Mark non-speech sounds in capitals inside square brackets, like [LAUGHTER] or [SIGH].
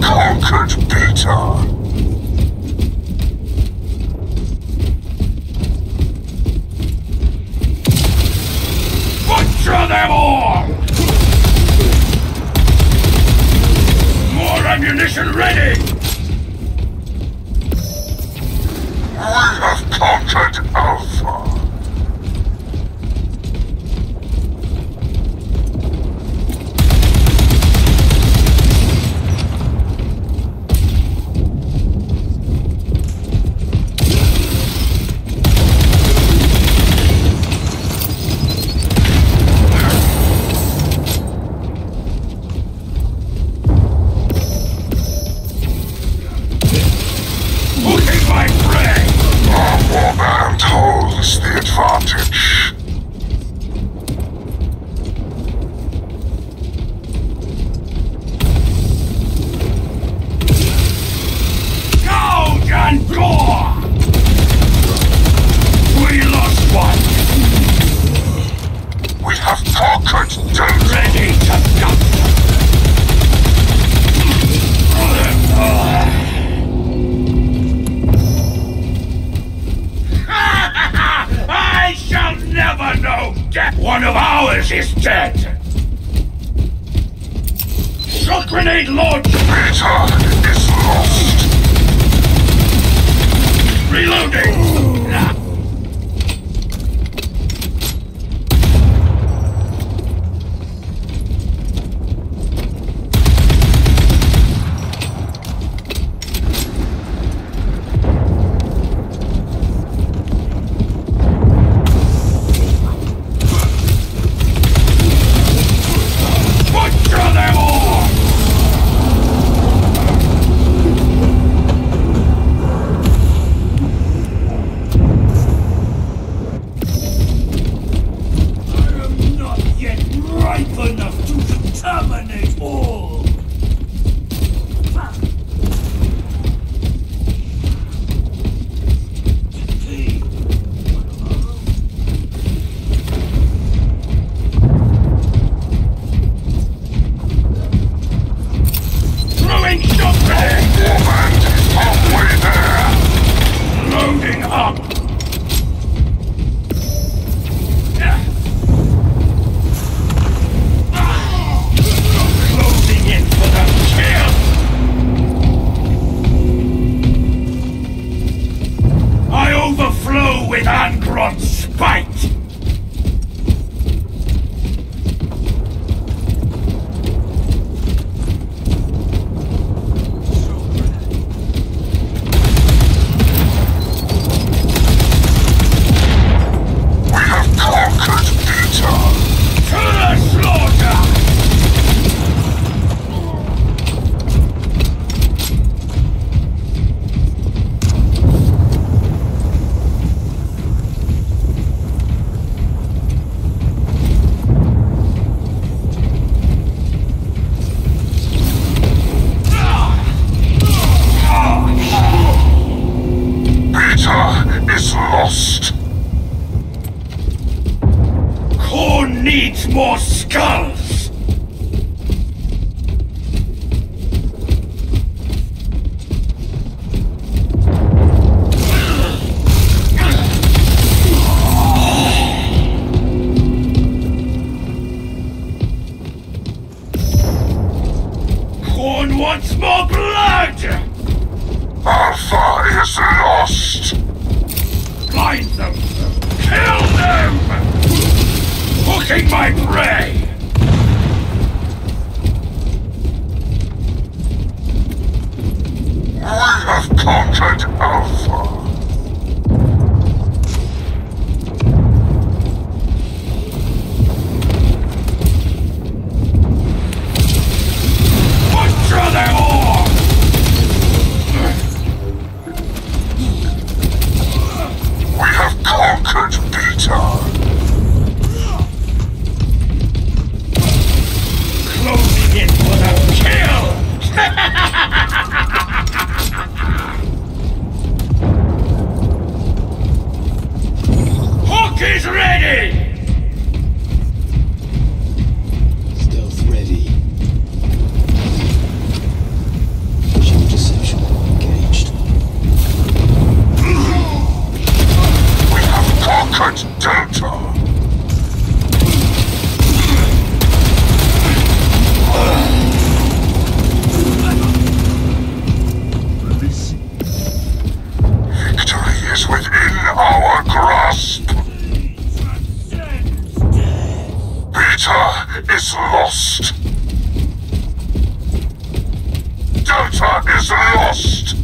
conquered Beta. Butcher them all! More ammunition ready! We have conquered Alpha. And gore! We lost one! We have conquered Delta. Ready to dump! [LAUGHS] I shall never know death! One of ours is dead! Shock grenade launched! Beta is lost. Reloading! Needs more skulls! Hooking my prey! Conquered Alpha. Is lost. Delta is lost.